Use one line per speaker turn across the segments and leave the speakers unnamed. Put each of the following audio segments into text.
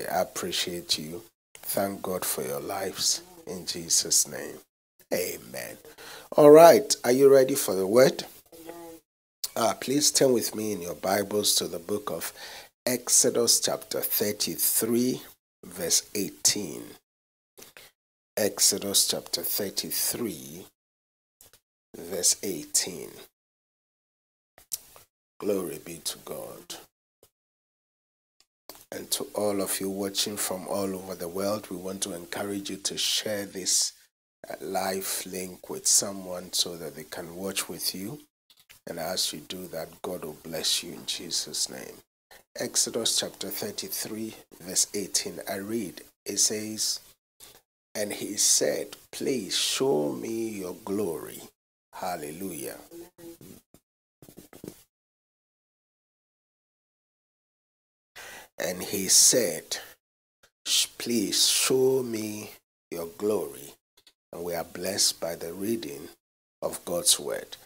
We appreciate you. Thank God for your lives. In Jesus' name. Amen. All right. Are you ready for the word? Uh, please turn with me in your Bibles to the book of Exodus, chapter 33, verse 18. Exodus, chapter 33, verse 18. Glory be to God. And to all of you watching from all over the world, we want to encourage you to share this uh, live link with someone so that they can watch with you. And as you do that, God will bless you in Jesus' name. Exodus chapter 33, verse 18, I read, it says, And he said, Please show me your glory. Hallelujah. And he said, Please show me your glory. And we are blessed by the reading of God's word.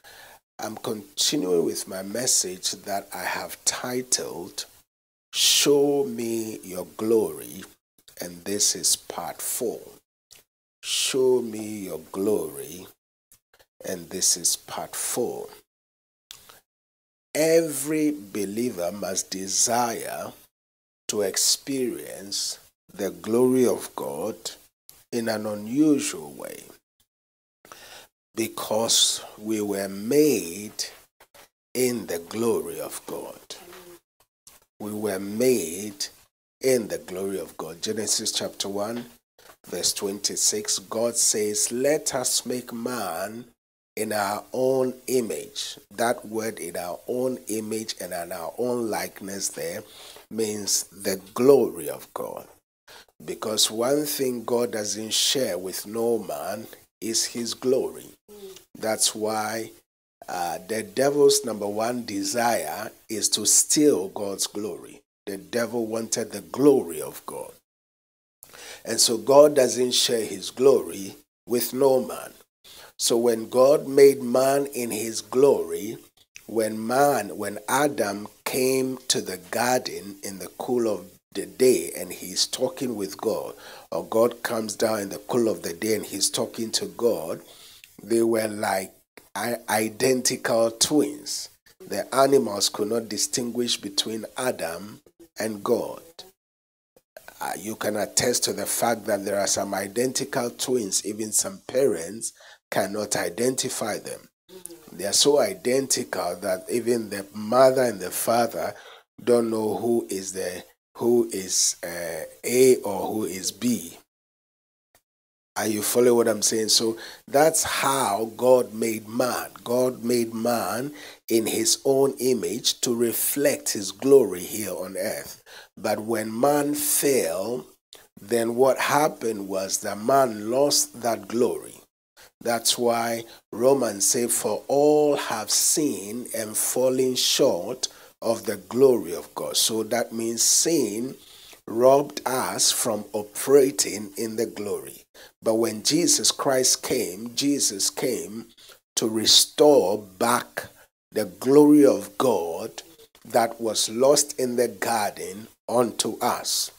I'm continuing with my message that I have titled, Show Me Your Glory. And this is part four. Show Me Your Glory. And this is part four. Every believer must desire to experience the glory of God in an unusual way because we were made in the glory of God. We were made in the glory of God. Genesis chapter 1, verse 26 God says, Let us make man in our own image. That word in our own image and in our own likeness there means the glory of God. Because one thing God doesn't share with no man is his glory. That's why uh, the devil's number one desire is to steal God's glory. The devil wanted the glory of God. And so God doesn't share his glory with no man. So when God made man in his glory, when man, when Adam came to the garden in the cool of the day and he's talking with God, or God comes down in the cool of the day and he's talking to God, they were like identical twins. The animals could not distinguish between Adam and God. Uh, you can attest to the fact that there are some identical twins, even some parents cannot identify them. They are so identical that even the mother and the father don't know who is the who is uh, A or who is B. Are you following what I'm saying? So that's how God made man. God made man in his own image to reflect his glory here on earth. But when man fell, then what happened was that man lost that glory. That's why Romans say, For all have sinned and fallen short of the glory of God. So that means sin robbed us from operating in the glory. But when Jesus Christ came, Jesus came to restore back the glory of God that was lost in the garden unto us.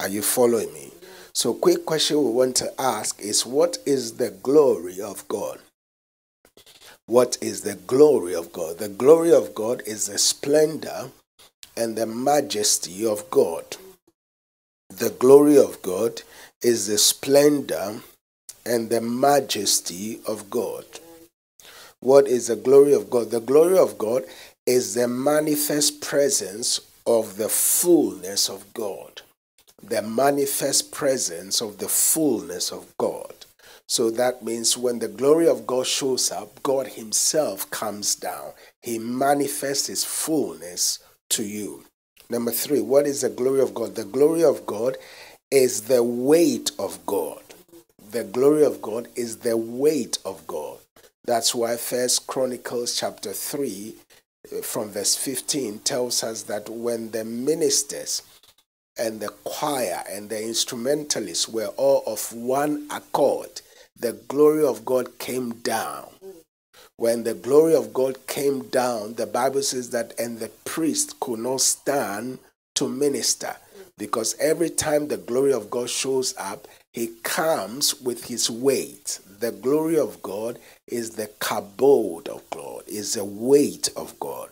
Are you following me? So, quick question we want to ask is what is the glory of God? What is the glory of God? The glory of God is the splendor and the majesty of God. The glory of God is the splendor and the majesty of God. What is the glory of God? The glory of God is the manifest presence of the fullness of God the manifest presence of the fullness of God. So that means when the glory of God shows up, God Himself comes down. He manifests His fullness to you. Number three, what is the glory of God? The glory of God is the weight of God. The glory of God is the weight of God. That's why First Chronicles chapter 3 uh, from verse 15 tells us that when the ministers and the choir and the instrumentalists were all of one accord. The glory of God came down. When the glory of God came down, the Bible says that, and the priest could not stand to minister because every time the glory of God shows up, he comes with his weight. The glory of God is the kabod of God, is the weight of God.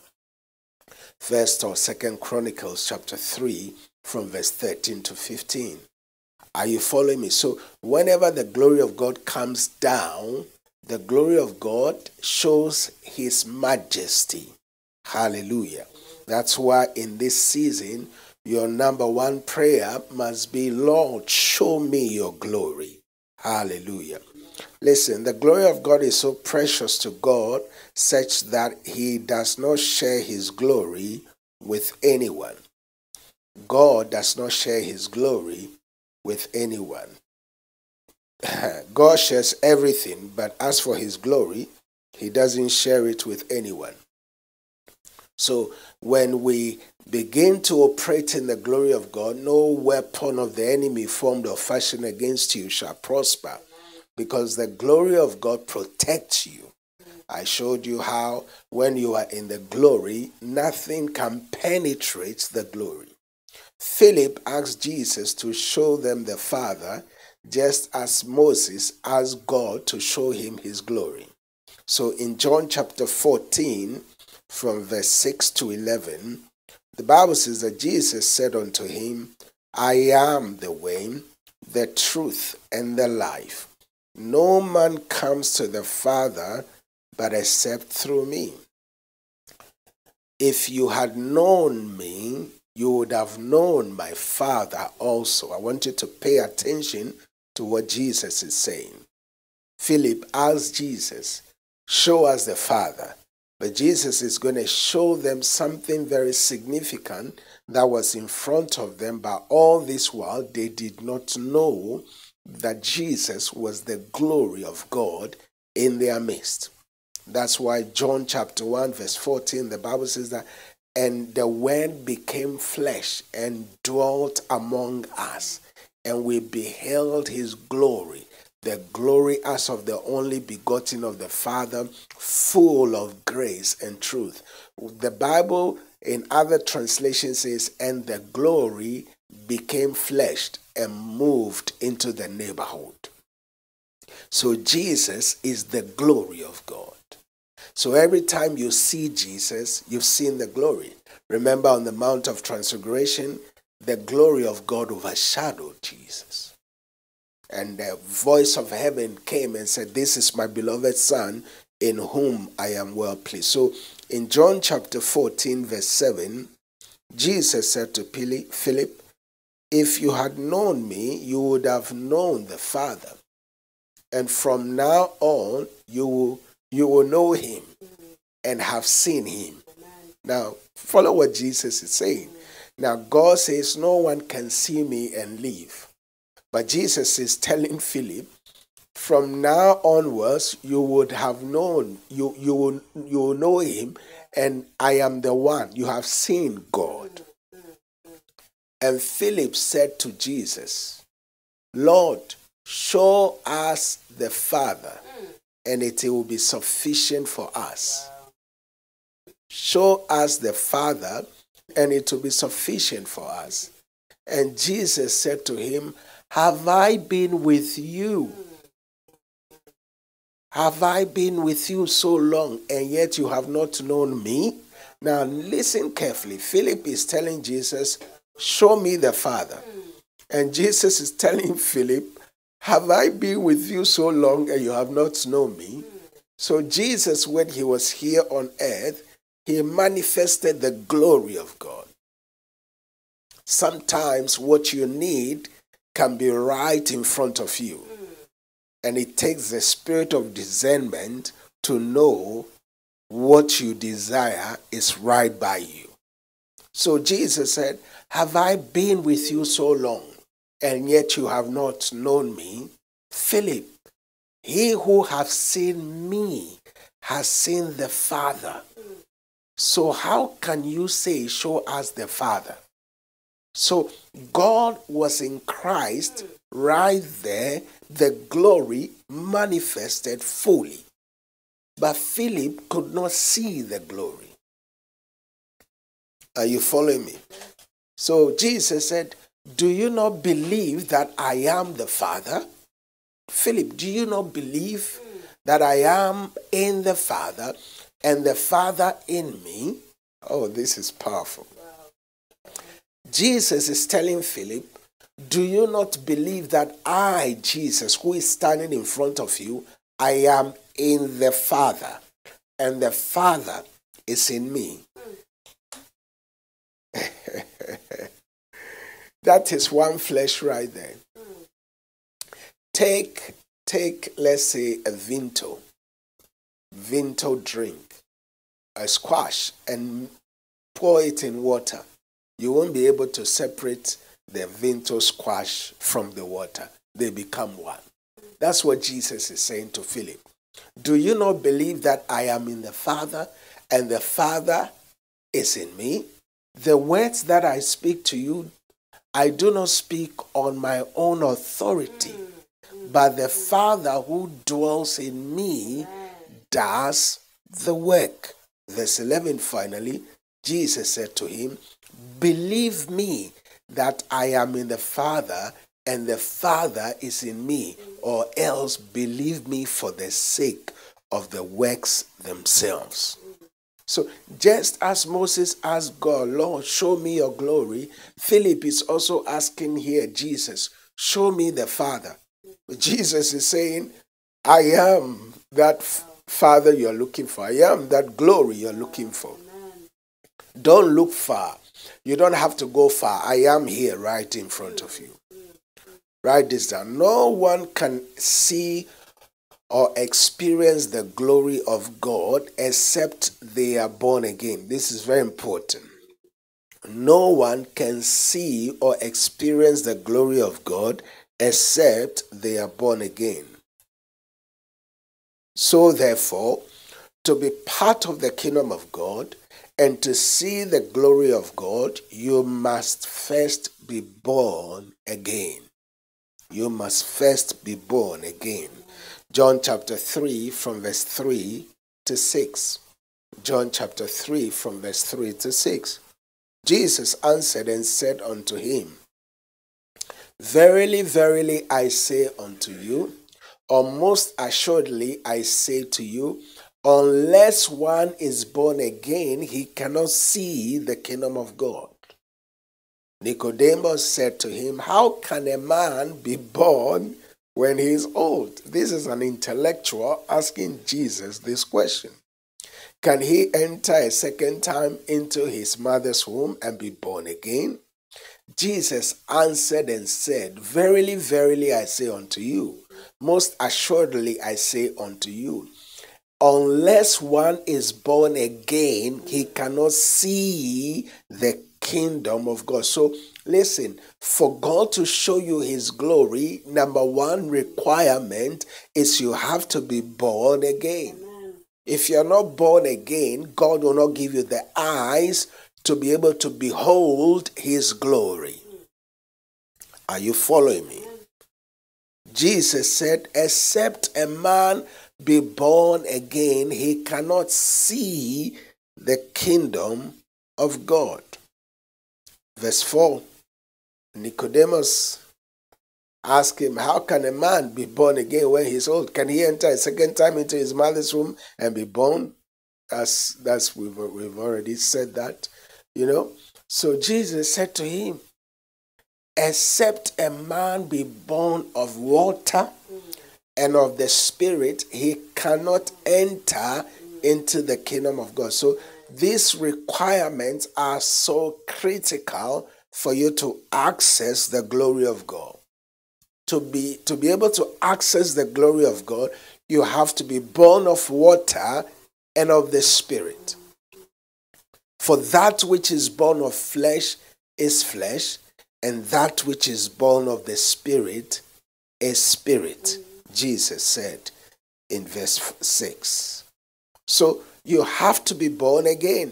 First or Second Chronicles chapter 3, from verse 13 to 15. Are you following me? So, whenever the glory of God comes down, the glory of God shows his majesty. Hallelujah. That's why in this season, your number one prayer must be, Lord, show me your glory. Hallelujah. Listen, the glory of God is so precious to God, such that he does not share his glory with anyone. God does not share his glory with anyone. God shares everything, but as for his glory, he doesn't share it with anyone. So when we begin to operate in the glory of God, no weapon of the enemy formed or fashioned against you shall prosper, because the glory of God protects you. I showed you how when you are in the glory, nothing can penetrate the glory. Philip asked Jesus to show them the Father, just as Moses asked God to show him his glory. So in John chapter 14, from verse 6 to 11, the Bible says that Jesus said unto him, I am the way, the truth, and the life. No man comes to the Father but except through me. If you had known me, you would have known my Father also. I want you to pay attention to what Jesus is saying. Philip asked Jesus, Show us the Father. But Jesus is going to show them something very significant that was in front of them, but all this while they did not know that Jesus was the glory of God in their midst. That's why John chapter 1, verse 14, the Bible says that and the word became flesh and dwelt among us, and we beheld his glory, the glory as of the only begotten of the Father, full of grace and truth. The Bible in other translations says, and the glory became fleshed and moved into the neighborhood. So Jesus is the glory of God. So every time you see Jesus, you've seen the glory. Remember on the Mount of Transfiguration, the glory of God overshadowed Jesus. And the voice of heaven came and said, This is my beloved Son, in whom I am well pleased. So in John chapter 14, verse 7, Jesus said to Philip, If you had known me, you would have known the Father. And from now on, you will you will know him and have seen him. Now, follow what Jesus is saying. Now, God says, No one can see me and live. But Jesus is telling Philip, From now onwards, you would have known, you, you, will, you will know him, and I am the one. You have seen God. And Philip said to Jesus, Lord, show us the Father and it will be sufficient for us. Show us the Father, and it will be sufficient for us. And Jesus said to him, Have I been with you? Have I been with you so long, and yet you have not known me? Now, listen carefully. Philip is telling Jesus, Show me the Father. And Jesus is telling Philip, have I been with you so long and you have not known me? So, Jesus, when he was here on earth, he manifested the glory of God. Sometimes what you need can be right in front of you. And it takes the spirit of discernment to know what you desire is right by you. So Jesus said, Have I been with you so long? and yet you have not known me? Philip, he who has seen me has seen the Father. So how can you say, Show us the Father? So God was in Christ right there, the glory manifested fully. But Philip could not see the glory. Are you following me? So Jesus said, do you not believe that I am the Father? Philip, do you not believe that I am in the Father and the Father in me? Oh, this is powerful. Jesus is telling Philip, Do you not believe that I, Jesus, who is standing in front of you, I am in the Father, and the Father is in me? That is one flesh right there. Take, take, let's say, a Vimto, Vimto drink, a squash, and pour it in water. You won't be able to separate the Vimto squash from the water. They become one. That's what Jesus is saying to Philip. Do you not believe that I am in the Father and the Father is in me? The words that I speak to you I do not speak on my own authority, but the Father who dwells in me does the work. Verse 11 finally, Jesus said to him, Believe me that I am in the Father and the Father is in me, or else believe me for the sake of the works themselves. So, just as Moses asked God, Lord, show me your glory, Philip is also asking here, Jesus, show me the Father. Jesus is saying, I am that Father you're looking for. I am that glory you're looking for. Don't look far. You don't have to go far. I am here right in front of you. Write this down. No one can see or experience the glory of God except they are born again. This is very important. No one can see or experience the glory of God except they are born again. So, therefore, to be part of the kingdom of God and to see the glory of God, you must first be born again. You must first be born again. John chapter 3 from verse 3 to 6. John chapter 3 from verse 3 to 6. Jesus answered and said unto him, Verily, verily, I say unto you, or most assuredly I say to you, unless one is born again, he cannot see the kingdom of God. Nicodemus said to him, How can a man be born when he is old? This is an intellectual asking Jesus this question. Can he enter a second time into his mother's womb and be born again? Jesus answered and said, Verily, verily, I say unto you, most assuredly I say unto you, unless one is born again, he cannot see the kingdom of God. So Listen, for God to show you his glory, number one requirement is you have to be born again. If you're not born again, God will not give you the eyes to be able to behold his glory. Are you following me? Jesus said, Except a man be born again, he cannot see the kingdom of God. Verse 4 Nicodemus asked him, How can a man be born again when he's old? Can he enter a second time into his mother's womb and be born? That's, that's we've, we've already said that, you know. So Jesus said to him, Except a man be born of water and of the Spirit, he cannot enter into the kingdom of God. So these requirements are so critical for you to access the glory of God. To be, to be able to access the glory of God, you have to be born of water and of the Spirit. For that which is born of flesh is flesh, and that which is born of the Spirit is spirit, Jesus said in verse 6. So you have to be born again.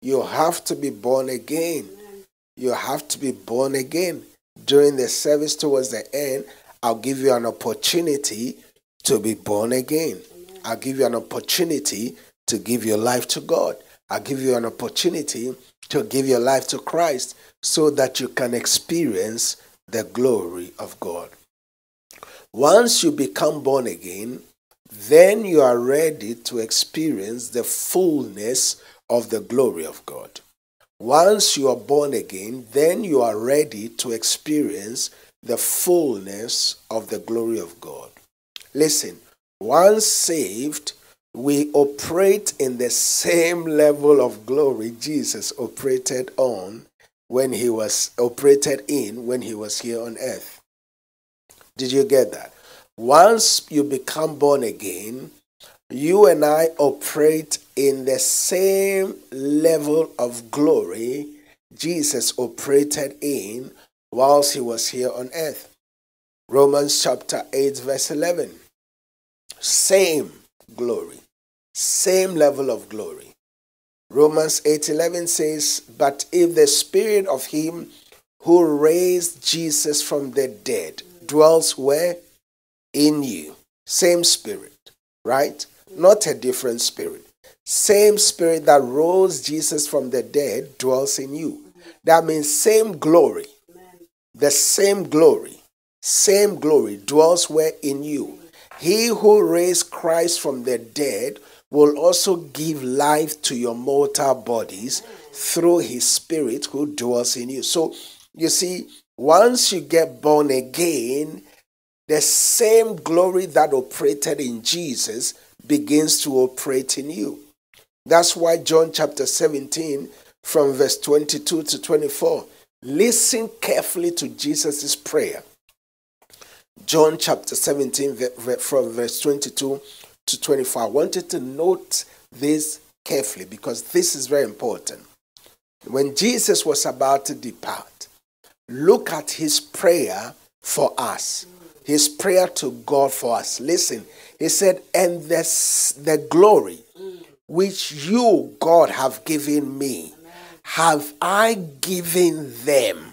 You have to be born again you have to be born again. During the service towards the end, I'll give you an opportunity to be born again. I'll give you an opportunity to give your life to God. I'll give you an opportunity to give your life to Christ so that you can experience the glory of God. Once you become born again, then you are ready to experience the fullness of the glory of God. Once you are born again, then you are ready to experience the fullness of the glory of God. Listen, once saved, we operate in the same level of glory Jesus operated on when he was operated in when he was here on earth. Did you get that? Once you become born again, you and I operate in the same level of glory Jesus operated in whilst he was here on earth. Romans chapter 8, verse 11. Same glory, same level of glory. Romans 8:11 says, "But if the spirit of him who raised Jesus from the dead dwells where in you, same spirit, right? not a different spirit. Same spirit that rose Jesus from the dead dwells in you. That means same glory. The same glory, same glory dwells where in you. He who raised Christ from the dead will also give life to your mortal bodies through his spirit who dwells in you. So you see, once you get born again, the same glory that operated in Jesus begins to operate in you. That's why John chapter 17, from verse 22 to 24, listen carefully to Jesus' prayer. John chapter 17, from verse 22 to 24. I wanted to note this carefully because this is very important. When Jesus was about to depart, look at his prayer for us his prayer to God for us. Listen, he said, And this, the glory which you, God, have given me, have I given them,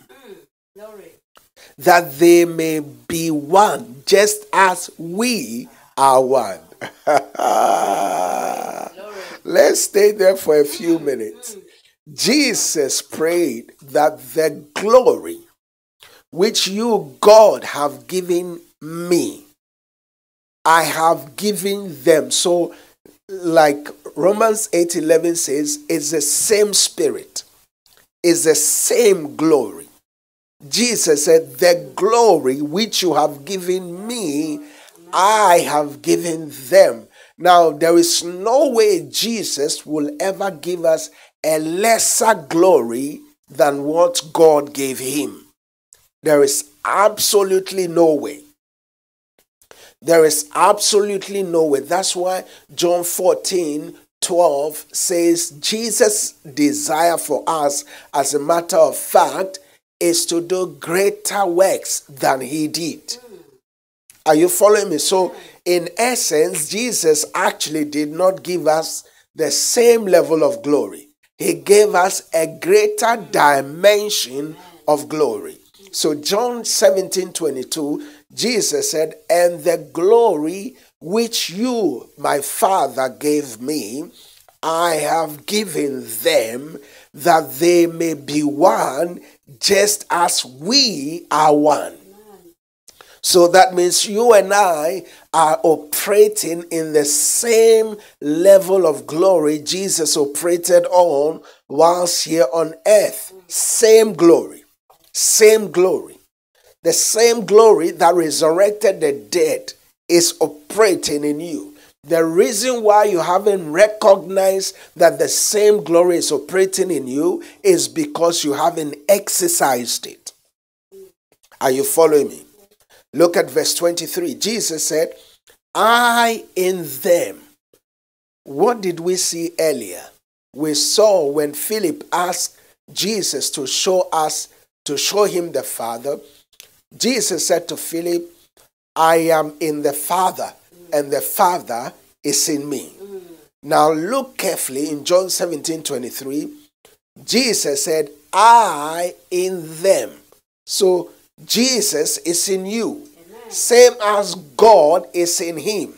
that they may be one, just as we are one. Let's stay there for a few minutes. Jesus prayed that the glory which you, God, have given me. I have given them. So, like Romans 8 11 says, it's the same spirit, it's the same glory. Jesus said, The glory which you have given me, I have given them. Now, there is no way Jesus will ever give us a lesser glory than what God gave him. There is absolutely no way. There is absolutely no way. That's why John 14 12 says Jesus' desire for us, as a matter of fact, is to do greater works than he did. Are you following me? So, in essence, Jesus actually did not give us the same level of glory, he gave us a greater dimension of glory. So, John 17 22 Jesus said, And the glory which you, my Father, gave me, I have given them that they may be one just as we are one. So that means you and I are operating in the same level of glory Jesus operated on whilst here on earth. Same glory. Same glory the same glory that resurrected the dead is operating in you. The reason why you haven't recognized that the same glory is operating in you is because you haven't exercised it. Are you following me? Look at verse 23. Jesus said, I in them. What did we see earlier? We saw when Philip asked Jesus to show us, to show him the Father, Jesus said to Philip, I am in the Father, and the Father is in me. Now look carefully in John 17 23. Jesus said, I in them. So Jesus is in you, Amen. same as God is in him.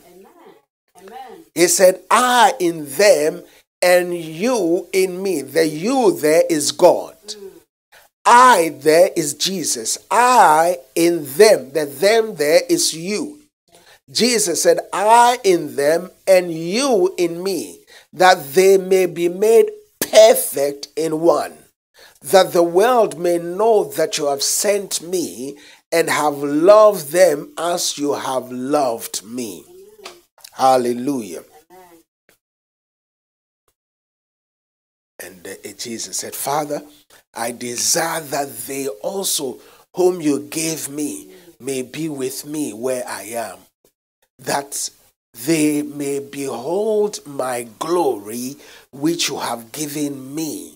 Amen. He said, I in them and you in me. The you there is God. I there is Jesus. I in them. The them there is you. Jesus said, I in them and you in me, that they may be made perfect in one, that the world may know that you have sent me and have loved them as you have loved me. Hallelujah. And uh, Jesus said, Father, I desire that they also, whom you gave me, may be with me where I am, that they may behold my glory which you have given me.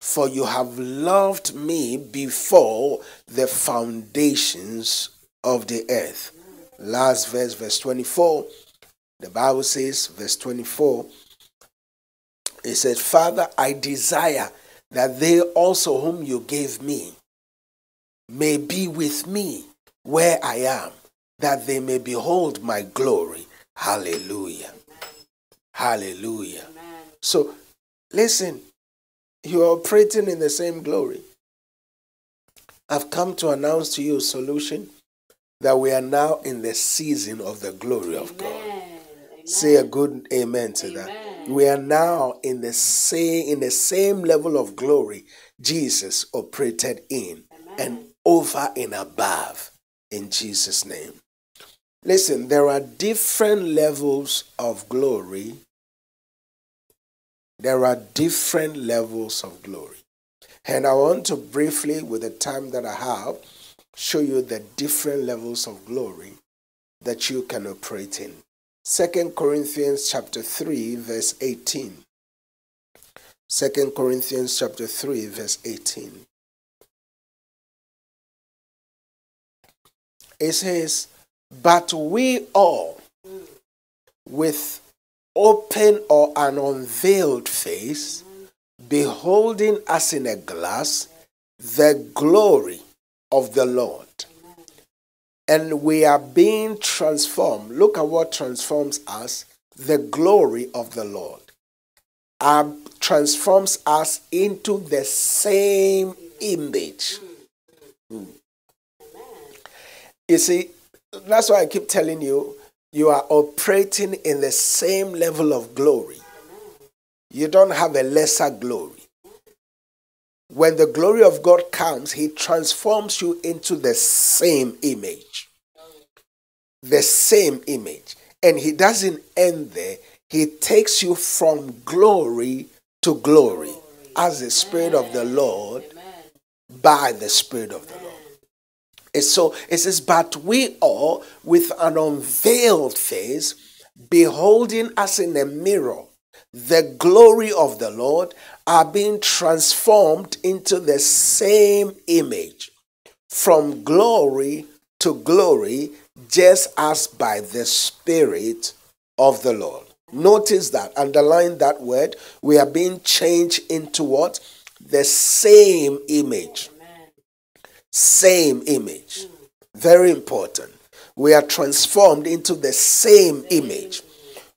For you have loved me before the foundations of the earth. Last verse, verse 24. The Bible says, verse 24, it says, Father, I desire that they also whom you gave me may be with me where I am, that they may behold my glory. Hallelujah. Hallelujah. Amen. So, listen, you are operating in the same glory. I've come to announce to you a solution that we are now in the season of the glory of amen. God. Amen. Say a good amen to that. We are now in the same in the same level of glory Jesus operated in and over and above in Jesus name. Listen, there are different levels of glory. There are different levels of glory. And I want to briefly, with the time that I have, show you the different levels of glory that you can operate in. 2 Corinthians chapter 3 verse 18. 2 Corinthians chapter 3 verse 18. It says, "But we all with open or an unveiled face, beholding as in a glass the glory of the Lord, and we are being transformed. Look at what transforms us the glory of the Lord. Uh, transforms us into the same image. Mm. You see, that's why I keep telling you, you are operating in the same level of glory. You don't have a lesser glory. When the glory of God comes, He transforms you into the same image. The same image. And He doesn't end there, He takes you from glory to glory as the Spirit of the Lord by the Spirit of the Lord. And so it says, But we all, with an unveiled face, beholding as in a mirror the glory of the Lord, are being transformed into the same image from glory to glory, just as by the Spirit of the Lord. Notice that, underline that word. We are being changed into what? The same image. Same image. Very important. We are transformed into the same image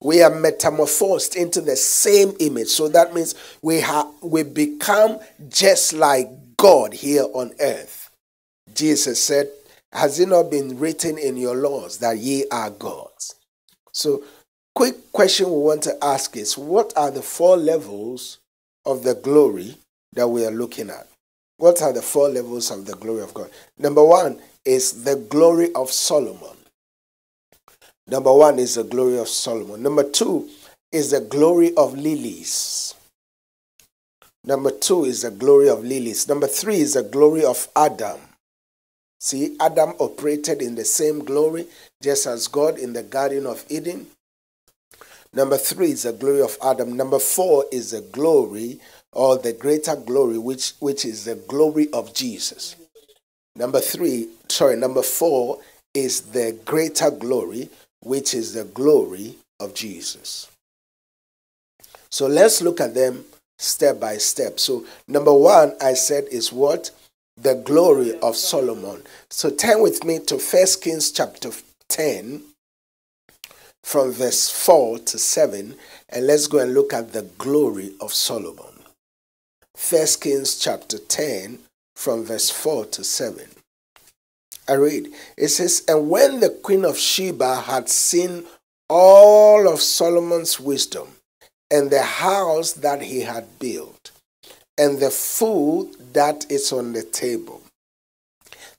we are metamorphosed into the same image. So that means we have we become just like God here on earth. Jesus said, Has it not been written in your laws that ye are gods? So quick question we want to ask is what are the four levels of the glory that we are looking at? What are the four levels of the glory of God? Number one is the glory of Solomon. Number one is the glory of Solomon. Number two is the glory of lilies. Number two is the glory of lilies. Number three is the glory of Adam. See, Adam operated in the same glory, just as God in the Garden of Eden. Number three is the glory of Adam. Number four is the glory or the greater glory, which, which is the glory of Jesus. Number three, sorry, number four is the greater glory, which is the glory of Jesus. So let's look at them step by step. So, number one, I said, is what? The glory of Solomon. So, turn with me to First Kings chapter 10, from verse 4 to 7, and let's go and look at the glory of Solomon. First Kings chapter 10, from verse 4 to 7. I read. It says, And when the queen of Sheba had seen all of Solomon's wisdom, and the house that he had built, and the food that is on the table,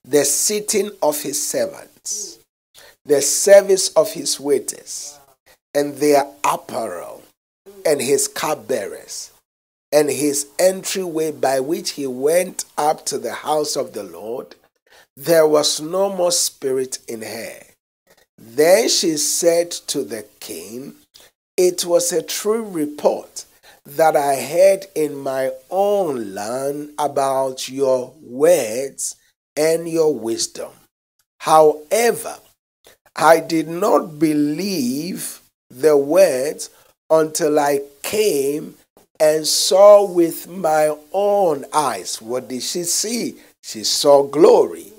the sitting of his servants, the service of his waiters, and their apparel, and his cupbearers, and his entryway by which he went up to the house of the Lord, there was no more spirit in her. Then she said to the king, It was a true report that I heard in my own land about your words and your wisdom. However, I did not believe the words until I came and saw with my own eyes. What did she see? She saw glory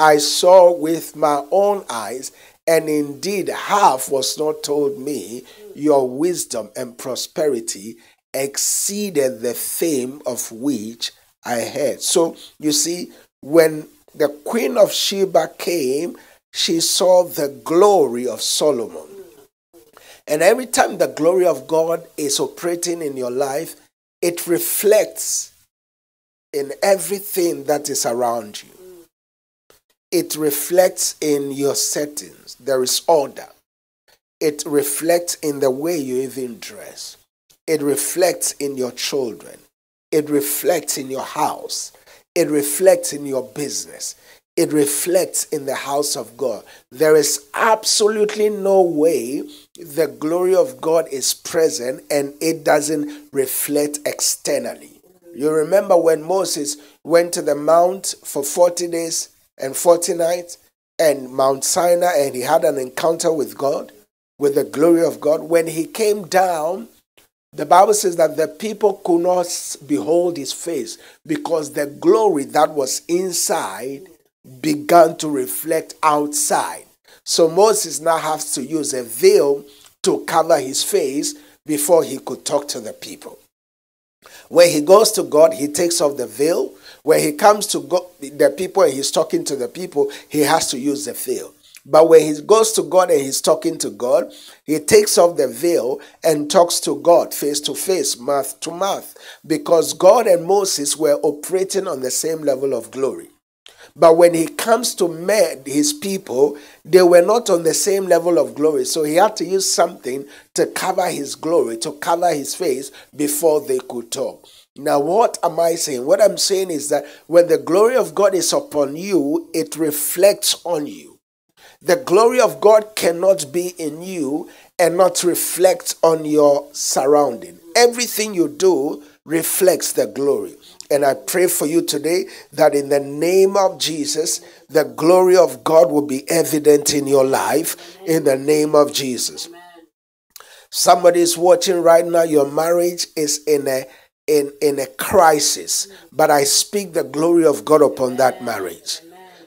I saw with my own eyes, and indeed half was not told me, your wisdom and prosperity exceeded the fame of which I heard. So you see, when the queen of Sheba came, she saw the glory of Solomon. And every time the glory of God is operating in your life, it reflects in everything that is around you. It reflects in your settings. There is order. It reflects in the way you even dress. It reflects in your children. It reflects in your house. It reflects in your business. It reflects in the house of God. There is absolutely no way the glory of God is present and it doesn't reflect externally. You remember when Moses went to the mount for 40 days and 40 nights and Mount Sinai, and he had an encounter with God, with the glory of God. When he came down, the Bible says that the people could not behold his face because the glory that was inside began to reflect outside. So Moses now has to use a veil to cover his face before he could talk to the people. When he goes to God, he takes off the veil when he comes to God, the people and he's talking to the people, he has to use the veil. But when he goes to God and he's talking to God, he takes off the veil and talks to God face to face, mouth to mouth, because God and Moses were operating on the same level of glory. But when he comes to men, his people, they were not on the same level of glory. So he had to use something to cover his glory, to cover his face before they could talk. Now, what am I saying? What I'm saying is that when the glory of God is upon you, it reflects on you. The glory of God cannot be in you and not reflect on your surrounding. Everything you do reflects the glory. And I pray for you today that in the name of Jesus, the glory of God will be evident in your life in the name of Jesus. Somebody is watching right now, your marriage is in a in, in a crisis, but I speak the glory of God upon that marriage.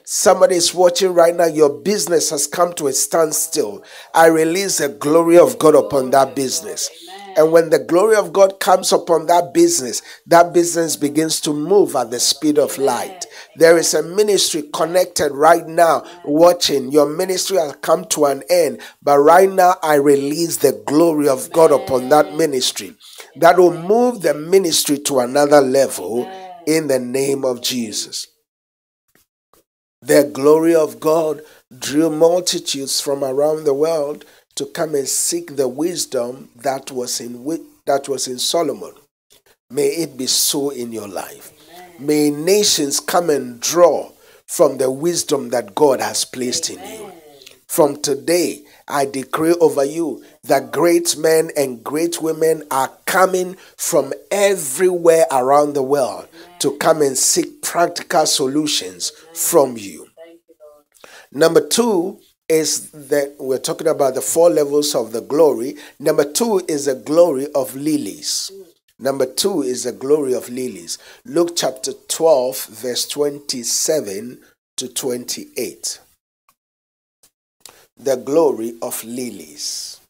Somebody is watching right now, your business has come to a standstill. I release the glory of God upon that business. And when the glory of God comes upon that business, that business begins to move at the speed of light. There is a ministry connected right now, watching. Your ministry has come to an end, but right now I release the glory of God upon that ministry that will move the ministry to another level in the name of Jesus. The glory of God drew multitudes from around the world to come and seek the wisdom that was in that was in Solomon. May it be so in your life. May nations come and draw from the wisdom that God has placed in you. From today, I decree over you that great men and great women are coming from everywhere around the world to come and seek practical solutions from you. Number two is that we're talking about the four levels of the glory. Number two is the glory of lilies. Number two is the glory of lilies. Luke chapter 12, verse 27 to 28 the glory of lilies.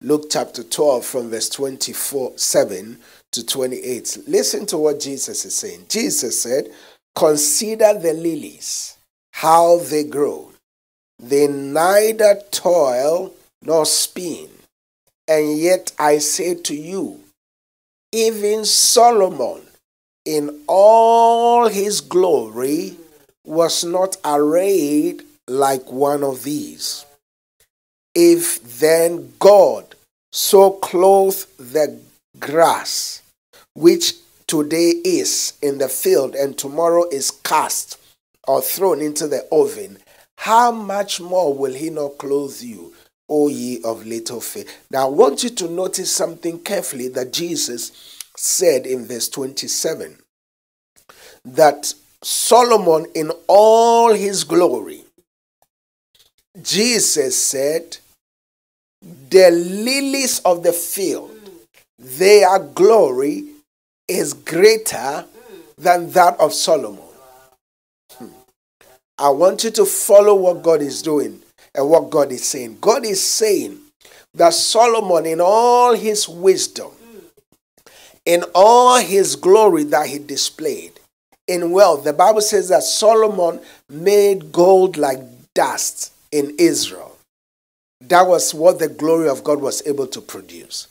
Luke chapter 12, from verse 24 7 to 28. Listen to what Jesus is saying. Jesus said, Consider the lilies, how they grow. They neither toil nor spin. And yet I say to you, even Solomon in all his glory was not arrayed like one of these. If then God so clothed the grass, which today is in the field and tomorrow is cast or thrown into the oven, how much more will he not clothe you, O ye of little faith? Now, I want you to notice something carefully that Jesus said in verse 27 that Solomon, in all his glory, Jesus said, The lilies of the field, their glory is greater than that of Solomon. Hmm. I want you to follow what God is doing and what God is saying. God is saying that Solomon, in all his wisdom, in all his glory that he displayed, in wealth, the Bible says that Solomon made gold like dust in Israel. That was what the glory of God was able to produce.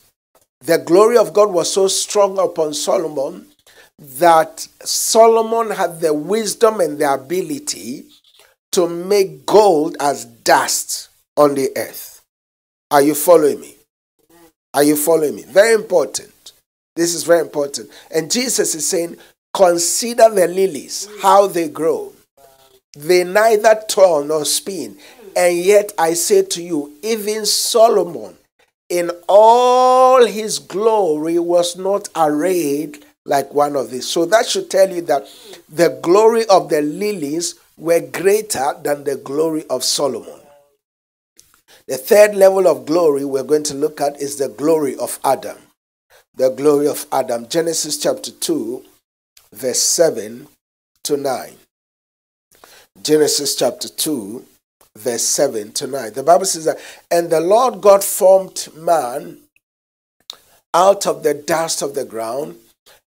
The glory of God was so strong upon Solomon that Solomon had the wisdom and the ability to make gold as dust on the earth. Are you following me? Are you following me? Very important. This is very important. And Jesus is saying, Consider the lilies, how they grow. They neither toil nor spin. And yet I say to you, even Solomon in all his glory was not arrayed like one of these. So that should tell you that the glory of the lilies were greater than the glory of Solomon. The third level of glory we're going to look at is the glory of Adam. The glory of Adam. Genesis chapter 2, verse 7 to 9. Genesis chapter 2, verse 7 tonight. The Bible says that, and the Lord God formed man out of the dust of the ground,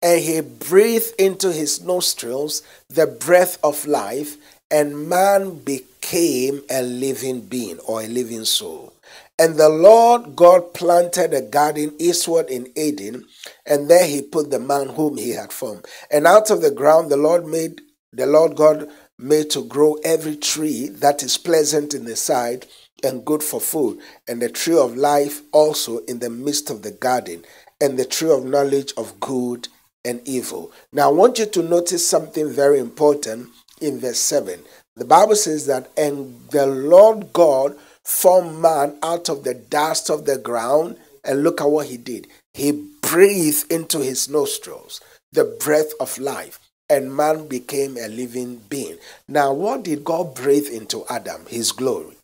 and he breathed into his nostrils the breath of life, and man became a living being or a living soul. And the Lord God planted a garden eastward in Eden, and there he put the man whom he had formed. And out of the ground the Lord made the Lord God made to grow every tree that is pleasant in the sight and good for food, and the tree of life also in the midst of the garden, and the tree of knowledge of good and evil. Now, I want you to notice something very important in verse 7. The Bible says that, and the Lord God formed man out of the dust of the ground, and look at what he did. He breathed into his nostrils the breath of life and man became a living being. Now, what did God breathe into Adam? His glory.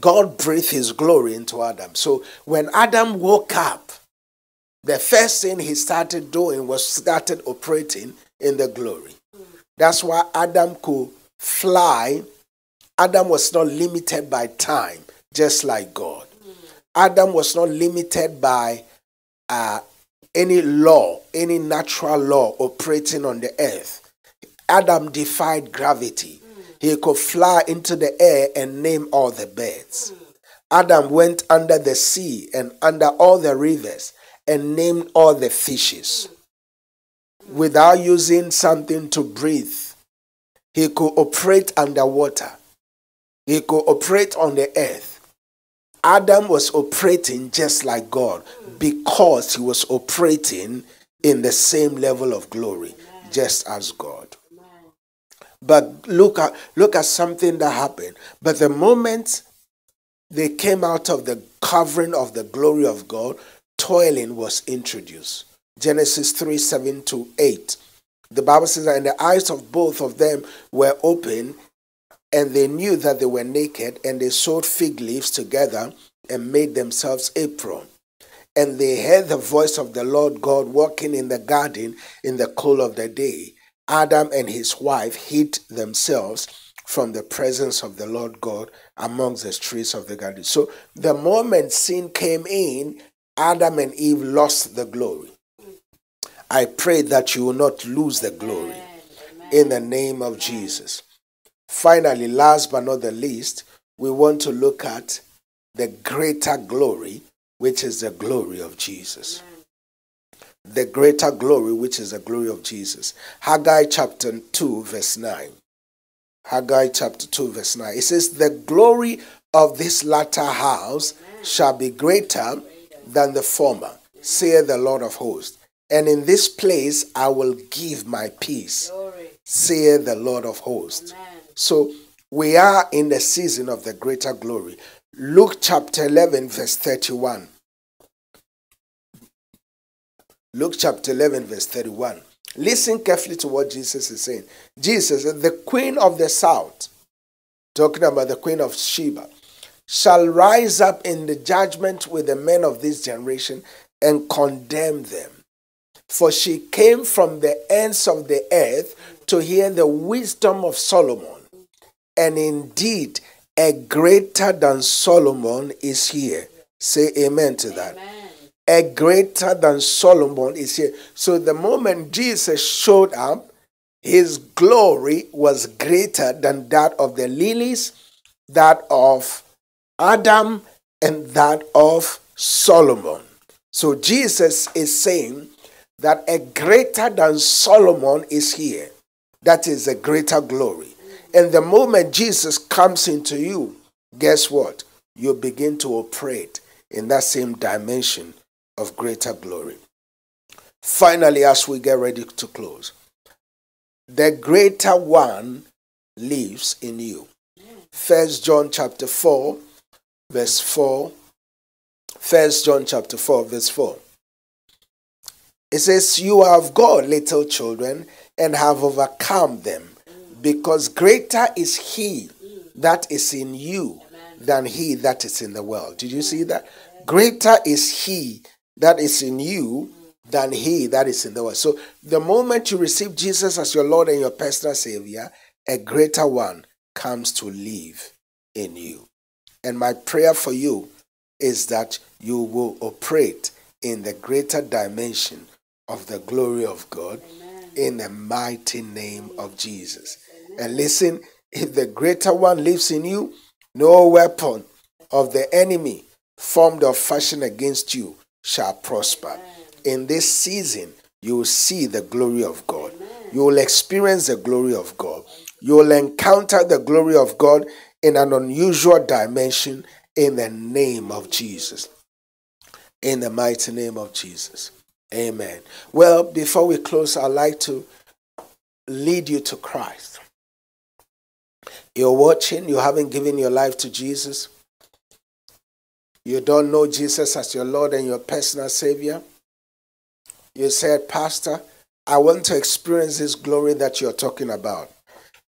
God breathed his glory into Adam. So when Adam woke up, the first thing he started doing was started operating in the glory. That's why Adam could fly. Adam was not limited by time, just like God. Adam was not limited by uh, any law, any natural law operating on the earth. Adam defied gravity. He could fly into the air and name all the birds. Adam went under the sea and under all the rivers and named all the fishes. Without using something to breathe, he could operate underwater. He could operate on the earth Adam was operating just like God because he was operating in the same level of glory, just as God. But look at look at something that happened. But the moment they came out of the covering of the glory of God, toiling was introduced. Genesis 3 7 to 8. The Bible says that in the eyes of both of them were open, and they knew that they were naked, and they sewed fig leaves together and made themselves aprons. And they heard the voice of the Lord God walking in the garden in the cool of the day. Adam and his wife hid themselves from the presence of the Lord God amongst the trees of the garden. So the moment sin came in, Adam and Eve lost the glory. I pray that you will not lose the glory in the name of Jesus. Finally, last but not the least, we want to look at the greater glory, which is the glory of Jesus. Amen. The greater glory, which is the glory of Jesus. Haggai chapter 2, verse 9. Haggai chapter 2, verse 9. It says, The glory of this latter house Amen. shall be greater than the former, saith the Lord of hosts. And in this place I will give my peace, saith the Lord of hosts. Amen. So we are in the season of the greater glory. Luke chapter 11, verse 31. Luke chapter 11, verse 31. Listen carefully to what Jesus is saying. Jesus, the queen of the south, talking about the queen of Sheba, shall rise up in the judgment with the men of this generation and condemn them. For she came from the ends of the earth to hear the wisdom of Solomon. And indeed, a greater than Solomon is here. Say amen to that. Amen. A greater than Solomon is here. So the moment Jesus showed up, his glory was greater than that of the lilies, that of Adam, and that of Solomon. So Jesus is saying that a greater than Solomon is here. That is a greater glory. And the moment Jesus comes into you, guess what? You begin to operate in that same dimension of greater glory. Finally, as we get ready to close, the greater one lives in you. First John chapter 4, verse 4. First John chapter 4, verse 4. It says, You have got God, little children, and have overcome them because greater is he that is in you than he that is in the world. Did you see that? Greater is he that is in you than he that is in the world. So the moment you receive Jesus as your Lord and your personal Savior, a greater one comes to live in you. And my prayer for you is that you will operate in the greater dimension of the glory of God Amen. in the mighty name of Jesus. And listen, if the greater one lives in you, no weapon of the enemy formed or fashioned against you shall prosper. In this season, you will see the glory of God. You will experience the glory of God. You will encounter the glory of God in an unusual dimension in the name of Jesus. In the mighty name of Jesus. Amen. Well, before we close, I'd like to lead you to Christ. You're watching, you haven't given your life to Jesus. You don't know Jesus as your Lord and your personal Savior. You said, Pastor, I want to experience this glory that you're talking about.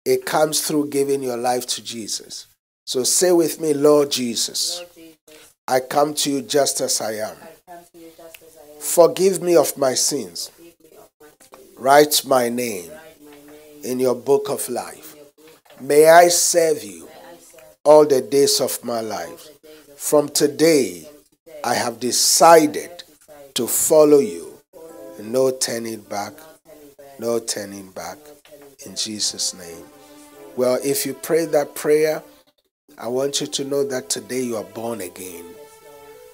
It comes through giving your life to Jesus. So say with me, Lord Jesus, Lord Jesus I, come to you just as I am. Forgive me of my sins. Write my name in your book of life. May I serve you all the days of my life. From today, I have decided to follow you. No turning back. No turning back. In Jesus' name. Well, if you pray that prayer, I want you to know that today you are born again.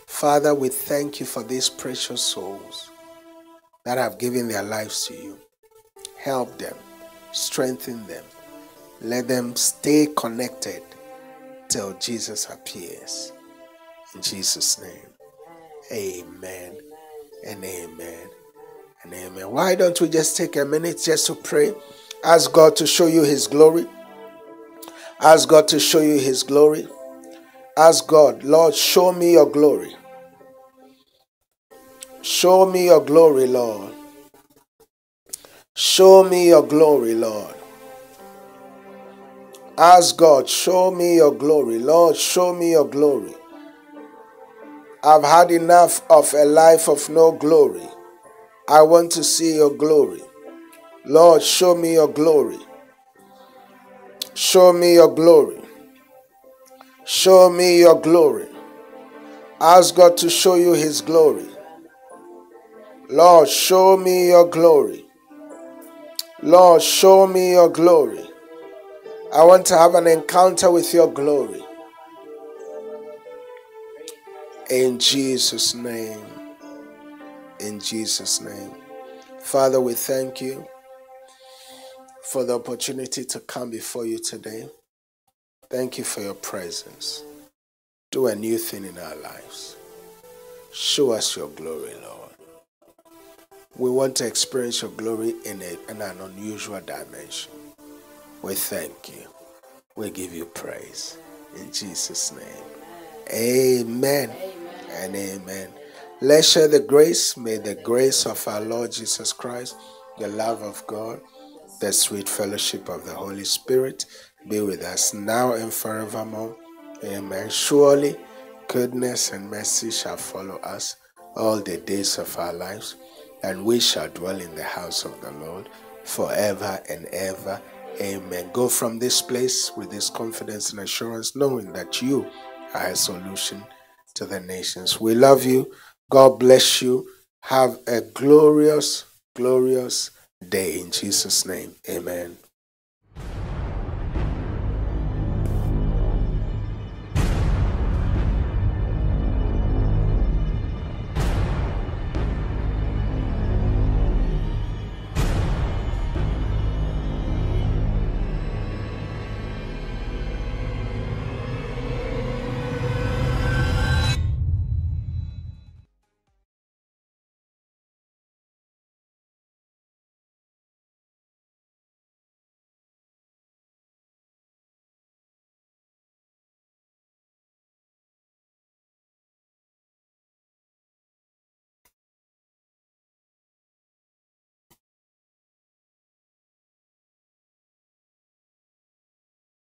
Father, we thank you for these precious souls that have given their lives to you. Help them, strengthen them, let them stay connected till Jesus appears. In Jesus' name, amen and amen and amen. Why don't we just take a minute just to pray? Ask God to show you His glory. Ask God to show you His glory. Ask God, Lord, show me your glory. Show me your glory, Lord. Show me your glory, Lord. Ask God, show me your glory. Lord, show me your glory. I've had enough of a life of no glory. I want to see your glory. Lord, show me your glory. Show me your glory. Show me your glory. Ask God to show you his glory. Lord, show me your glory. Lord, show me your glory. I want to have an encounter with your glory. In Jesus' name. In Jesus' name. Father, we thank you for the opportunity to come before you today. Thank you for your presence. Do a new thing in our lives. Show us your glory, Lord. We want to experience your glory in, a, in an unusual dimension. We thank you. We give you praise. In Jesus' name. Amen, amen. and amen. Let's share the grace. May the grace of our Lord Jesus Christ, the love of God, the sweet fellowship of the Holy Spirit be with us now and forevermore. Amen. Surely goodness and mercy shall follow us all the days of our lives, and we shall dwell in the house of the Lord forever and ever. Amen. Go from this place with this confidence and assurance, knowing that you are a solution to the nations. We love you. God bless you. Have a glorious, glorious day in Jesus' name. Amen.